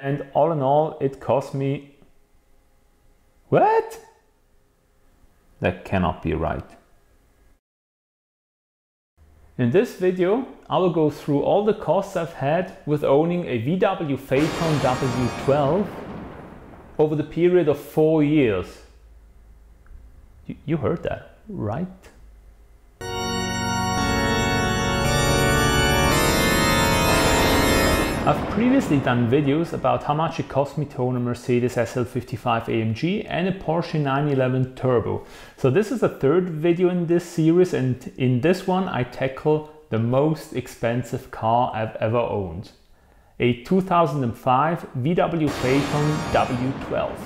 And all in all, it cost me. What? That cannot be right. In this video, I will go through all the costs I've had with owning a VW Phaeton W12 over the period of four years. You heard that, right? I've previously done videos about how much it cost me to own a Mercedes SL55 AMG and a Porsche 911 Turbo. So this is the third video in this series and in this one I tackle the most expensive car I've ever owned. A 2005 VW Phaeton W12.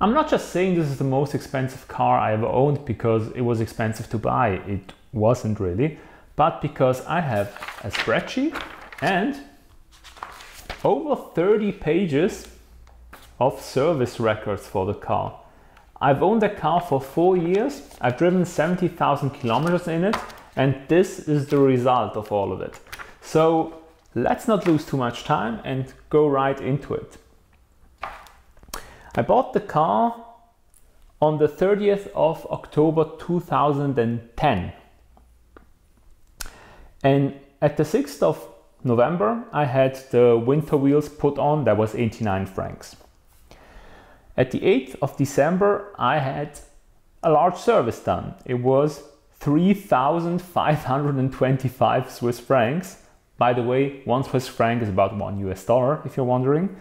I'm not just saying this is the most expensive car I ever owned because it was expensive to buy, it wasn't really, but because I have a spreadsheet and over 30 pages of service records for the car. I've owned the car for four years, I've driven 70,000 kilometers in it, and this is the result of all of it. So let's not lose too much time and go right into it. I bought the car on the 30th of October 2010. And at the 6th of November, I had the winter wheels put on, that was 89 francs. At the 8th of December, I had a large service done. It was 3,525 Swiss francs. By the way, one Swiss franc is about one US dollar, if you're wondering.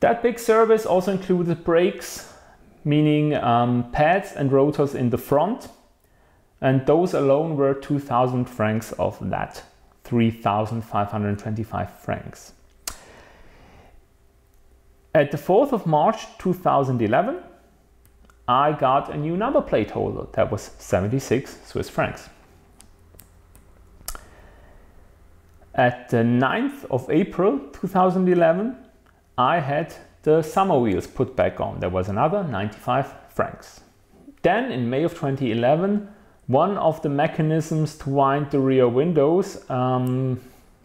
That big service also included brakes, meaning um, pads and rotors in the front, and those alone were 2,000 francs of that. 3,525 francs. At the 4th of March 2011, I got a new number plate holder that was 76 Swiss francs. At the 9th of April 2011, I had the summer wheels put back on. There was another 95 francs. Then in May of 2011, one of the mechanisms to wind the rear windows um,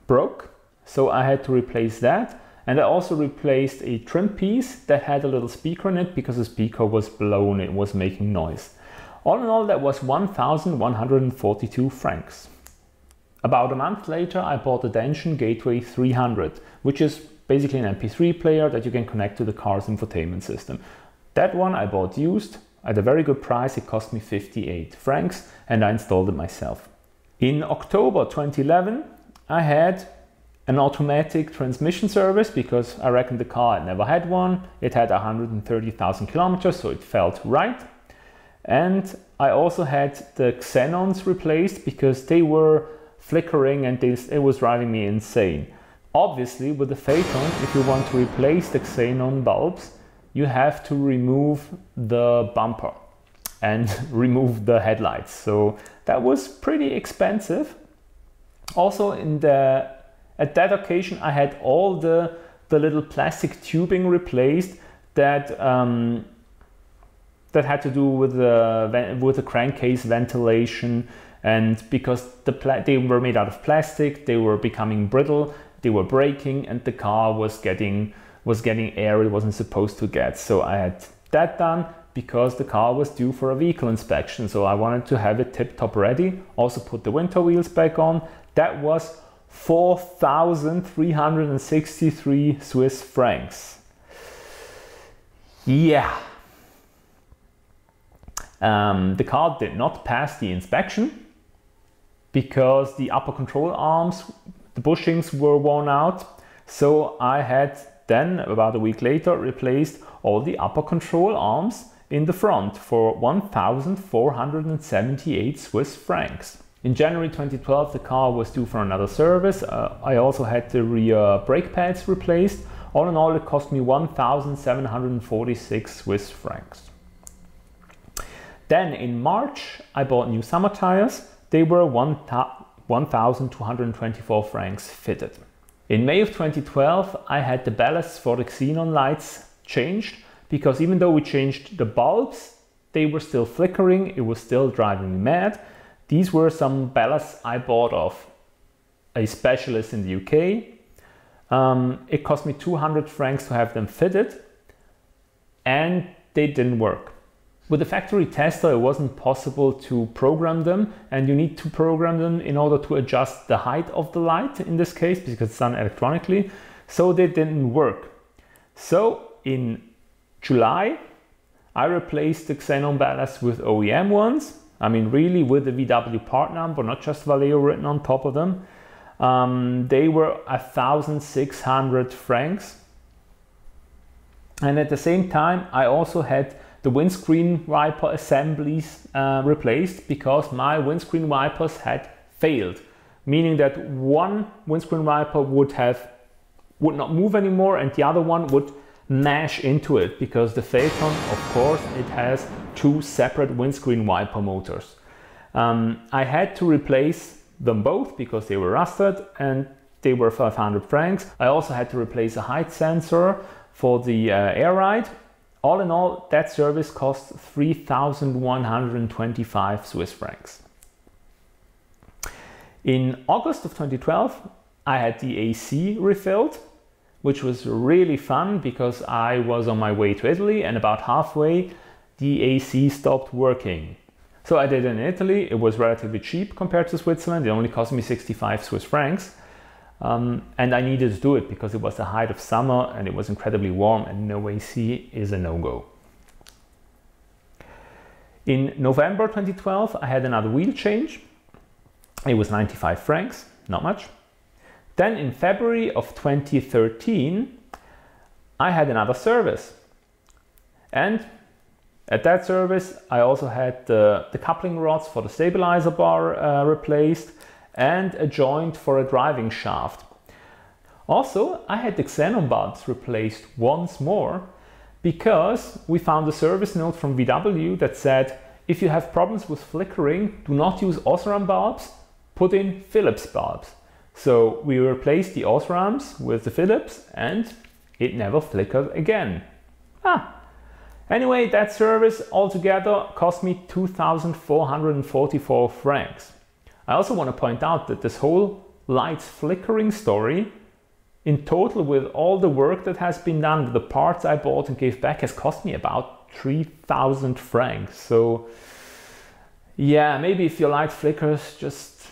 broke, so I had to replace that. And I also replaced a trim piece that had a little speaker in it because the speaker was blown, it was making noise. All in all, that was 1,142 francs. About a month later, I bought the Dension Gateway 300, which is basically an MP3 player that you can connect to the car's infotainment system. That one I bought used, at a very good price, it cost me 58 francs and I installed it myself. In October 2011, I had an automatic transmission service because I reckon the car had never had one. It had 130,000 kilometers, so it felt right. And I also had the xenons replaced because they were flickering and it was driving me insane. Obviously, with the Phaeton, if you want to replace the xenon bulbs, you have to remove the bumper and remove the headlights. So that was pretty expensive. Also in the at that occasion I had all the the little plastic tubing replaced that um, that had to do with the with the crankcase ventilation and because the they were made out of plastic they were becoming brittle they were breaking and the car was getting was getting air it wasn't supposed to get. So I had that done because the car was due for a vehicle inspection. So I wanted to have it tip top ready. Also put the winter wheels back on. That was 4,363 Swiss francs. Yeah. Um, the car did not pass the inspection because the upper control arms, the bushings were worn out. So I had then, about a week later, replaced all the upper control arms in the front for 1,478 Swiss francs. In January 2012, the car was due for another service. Uh, I also had the rear brake pads replaced. All in all, it cost me 1,746 Swiss francs. Then in March, I bought new summer tires. They were 1,224 francs fitted. In May of 2012, I had the ballasts for the xenon lights changed because even though we changed the bulbs, they were still flickering, it was still driving me mad. These were some ballasts I bought off a specialist in the UK. Um, it cost me 200 francs to have them fitted and they didn't work. With the factory tester, it wasn't possible to program them and you need to program them in order to adjust the height of the light in this case because it's done electronically. So they didn't work. So in July, I replaced the Xenon ballast with OEM ones. I mean, really with the VW part number, not just Valeo written on top of them. Um, they were 1,600 francs. And at the same time, I also had the windscreen wiper assemblies uh, replaced because my windscreen wipers had failed, meaning that one windscreen wiper would have would not move anymore and the other one would mash into it because the Phaeton, of course, it has two separate windscreen wiper motors. Um, I had to replace them both because they were rusted and they were 500 francs. I also had to replace a height sensor for the uh, air ride. All in all, that service cost 3,125 Swiss francs. In August of 2012, I had the AC refilled, which was really fun because I was on my way to Italy and about halfway the AC stopped working. So I did it in Italy. It was relatively cheap compared to Switzerland. It only cost me 65 Swiss francs. Um, and I needed to do it because it was the height of summer and it was incredibly warm and no AC is a no-go. In November 2012, I had another wheel change. It was 95 francs, not much. Then in February of 2013, I had another service. And at that service, I also had the, the coupling rods for the stabilizer bar uh, replaced and a joint for a driving shaft. Also, I had the xenon bulbs replaced once more because we found a service note from VW that said if you have problems with flickering, do not use Osram bulbs, put in Philips bulbs. So we replaced the Osrams with the Philips and it never flickered again. Ah. Anyway, that service altogether cost me 2,444 francs. I also want to point out that this whole lights flickering story in total with all the work that has been done, the parts I bought and gave back has cost me about 3,000 francs. So yeah, maybe if your light flickers, just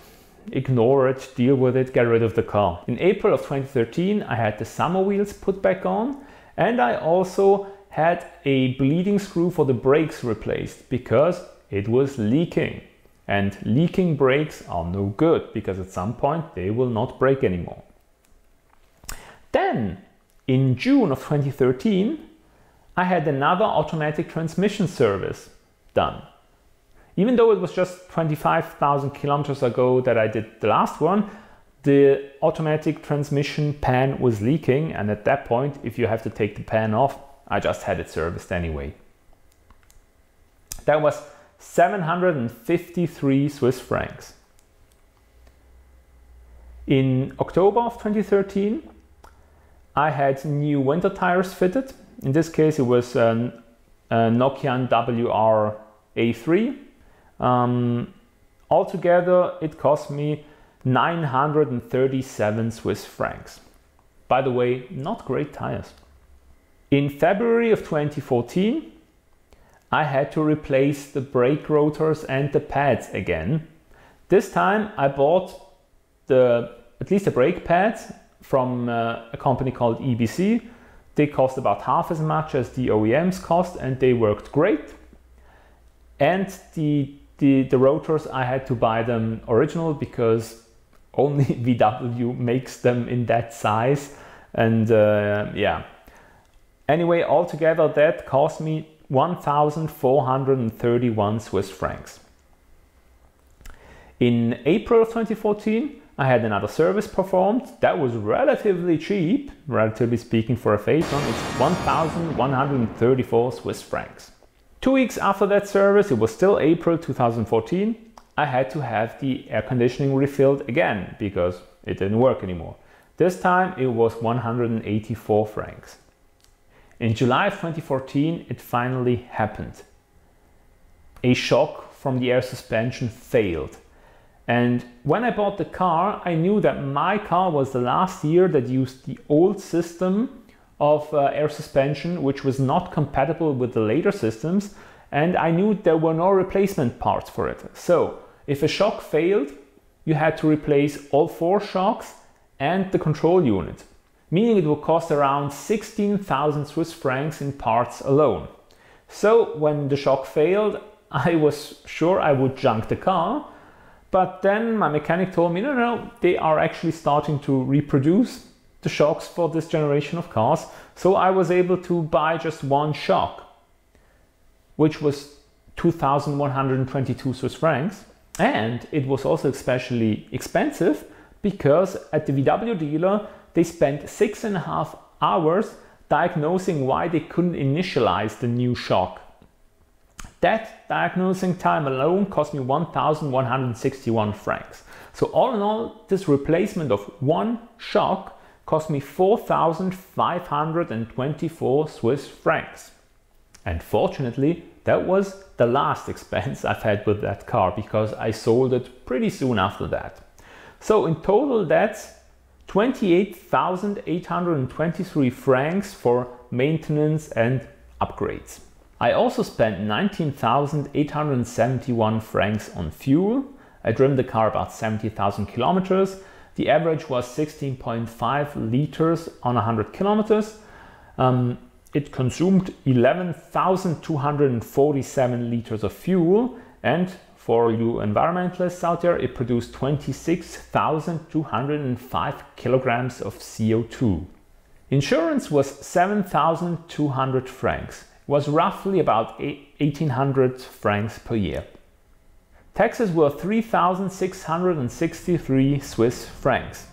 ignore it, deal with it, get rid of the car. In April of 2013, I had the summer wheels put back on and I also had a bleeding screw for the brakes replaced because it was leaking. And leaking brakes are no good because at some point they will not brake anymore. Then, in June of 2013, I had another automatic transmission service done. Even though it was just 25,000 kilometers ago that I did the last one, the automatic transmission pan was leaking and at that point, if you have to take the pan off, I just had it serviced anyway. That was 753 Swiss francs. In October of 2013, I had new winter tires fitted. In this case, it was an, a Nokian WR A3. Um, altogether, it cost me 937 Swiss francs. By the way, not great tires. In February of 2014, I had to replace the brake rotors and the pads again. This time I bought the at least the brake pads from uh, a company called EBC. They cost about half as much as the OEMs cost and they worked great. And the, the, the rotors, I had to buy them original because only VW makes them in that size. And uh, yeah. Anyway, altogether that cost me 1,431 Swiss francs. In April of 2014, I had another service performed that was relatively cheap, relatively speaking for a Phaeton, it's 1,134 Swiss francs. Two weeks after that service, it was still April 2014, I had to have the air conditioning refilled again because it didn't work anymore. This time it was 184 francs. In July of 2014, it finally happened. A shock from the air suspension failed. And when I bought the car, I knew that my car was the last year that used the old system of uh, air suspension, which was not compatible with the later systems. And I knew there were no replacement parts for it. So if a shock failed, you had to replace all four shocks and the control unit, meaning it will cost around 16,000 Swiss francs in parts alone. So when the shock failed, I was sure I would junk the car, but then my mechanic told me, no, no, they are actually starting to reproduce the shocks for this generation of cars. So I was able to buy just one shock, which was 2,122 Swiss francs. And it was also especially expensive because at the VW dealer, they spent six and a half hours diagnosing why they couldn't initialize the new shock. That diagnosing time alone cost me 1,161 francs. So all in all, this replacement of one shock cost me 4,524 Swiss francs. And fortunately, that was the last expense I've had with that car because I sold it pretty soon after that. So in total, that's 28,823 francs for maintenance and upgrades. I also spent 19,871 francs on fuel. I driven the car about 70,000 kilometers. The average was 16.5 liters on 100 kilometers. Um, it consumed 11,247 liters of fuel and for you environmentalists out there, it produced 26,205 kilograms of CO2. Insurance was 7,200 francs. It was roughly about 1,800 francs per year. Taxes were 3,663 Swiss francs.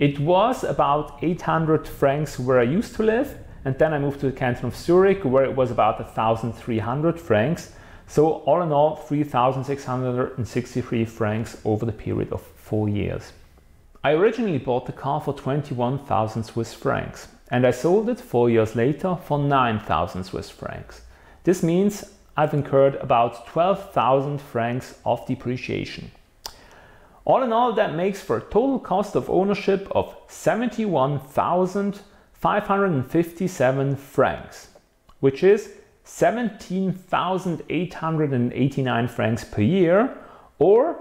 It was about 800 francs where I used to live and then I moved to the canton of Zurich where it was about 1,300 francs. So all in all, 3,663 francs over the period of four years. I originally bought the car for 21,000 Swiss francs and I sold it four years later for 9,000 Swiss francs. This means I've incurred about 12,000 francs of depreciation. All in all, that makes for a total cost of ownership of 71,557 francs, which is 17,889 francs per year or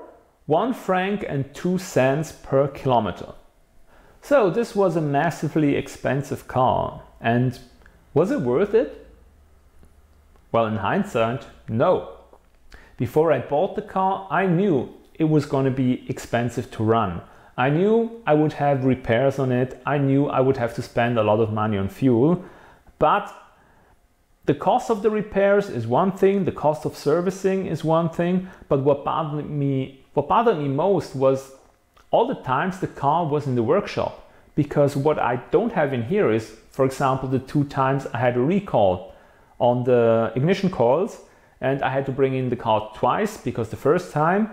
1 franc and 2 cents per kilometer. So this was a massively expensive car and was it worth it? Well, in hindsight, no. Before I bought the car, I knew it was going to be expensive to run. I knew I would have repairs on it. I knew I would have to spend a lot of money on fuel. But the cost of the repairs is one thing, the cost of servicing is one thing, but what bothered me what bothered me most was all the times the car was in the workshop. Because what I don't have in here is, for example, the two times I had a recall on the ignition coils and I had to bring in the car twice because the first time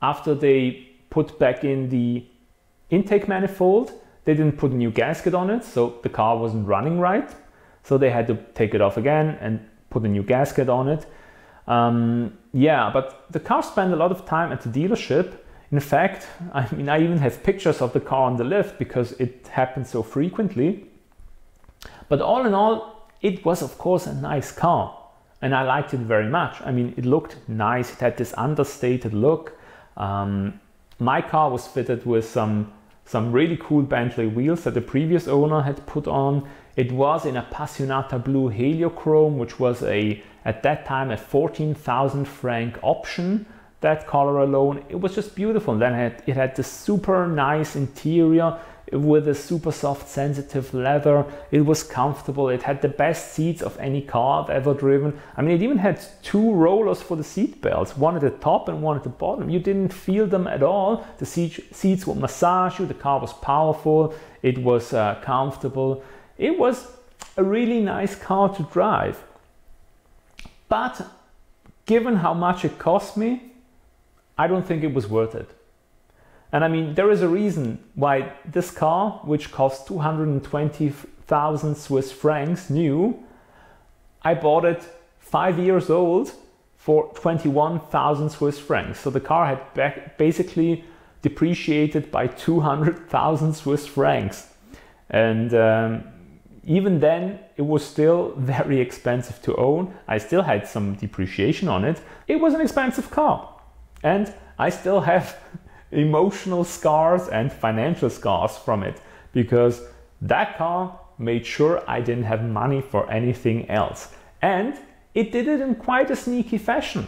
after they put back in the intake manifold. They didn't put a new gasket on it, so the car wasn't running right. So they had to take it off again and put a new gasket on it. Um, yeah, but the car spent a lot of time at the dealership. In fact, I mean, I even have pictures of the car on the lift because it happened so frequently. But all in all, it was of course a nice car and I liked it very much. I mean, it looked nice. It had this understated look. Um, my car was fitted with some some really cool Bentley wheels that the previous owner had put on. It was in a Passionata blue heliochrome, which was a at that time a 14,000 franc option. That color alone, it was just beautiful. Then it had, it had this super nice interior with a super soft sensitive leather. It was comfortable. It had the best seats of any car I've ever driven. I mean, it even had two rollers for the seat belts, one at the top and one at the bottom. You didn't feel them at all. The seat, seats would massage you. The car was powerful. It was uh, comfortable. It was a really nice car to drive. But given how much it cost me, I don't think it was worth it. And I mean, there is a reason why this car, which cost 220,000 Swiss francs new, I bought it five years old for 21,000 Swiss francs. So the car had basically depreciated by 200,000 Swiss francs. And um, even then, it was still very expensive to own. I still had some depreciation on it. It was an expensive car. And I still have emotional scars and financial scars from it because that car made sure I didn't have money for anything else. And it did it in quite a sneaky fashion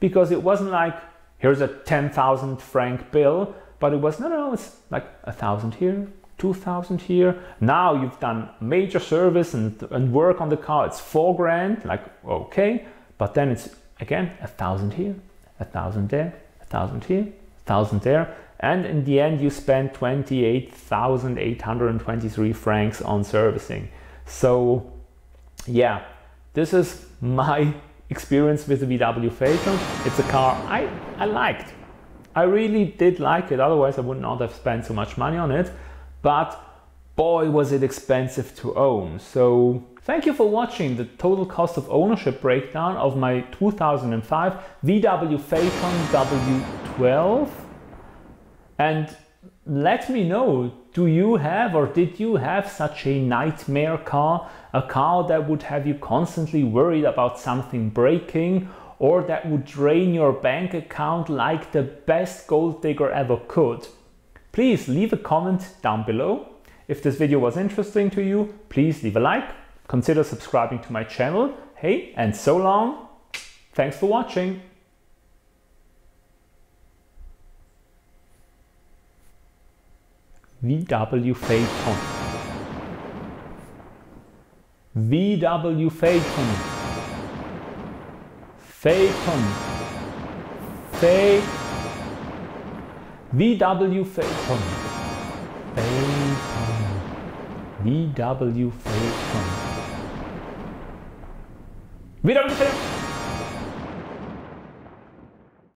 because it wasn't like, here's a 10,000 franc bill, but it was, no, no, it's like a thousand here, 2000 here. Now you've done major service and, and work on the car, it's four grand, like, okay, but then it's again a thousand here, a thousand there, a thousand here, a thousand there, and in the end you spend 28,823 francs on servicing. So yeah, this is my experience with the VW Phaeton. It's a car I, I liked. I really did like it, otherwise I would not have spent so much money on it. But boy was it expensive to own. So thank you for watching the total cost of ownership breakdown of my 2005 VW Phaeton W12. And let me know, do you have or did you have such a nightmare car? A car that would have you constantly worried about something breaking or that would drain your bank account like the best gold digger ever could? Please leave a comment down below. If this video was interesting to you, please leave a like, consider subscribing to my channel. Hey, and so long. Thanks for watching. VW Phaeton. VW Phaeton. Phaeton. Phaeton. VW Phaeton. Phaeton. VW Phaeton. VW Phaeton.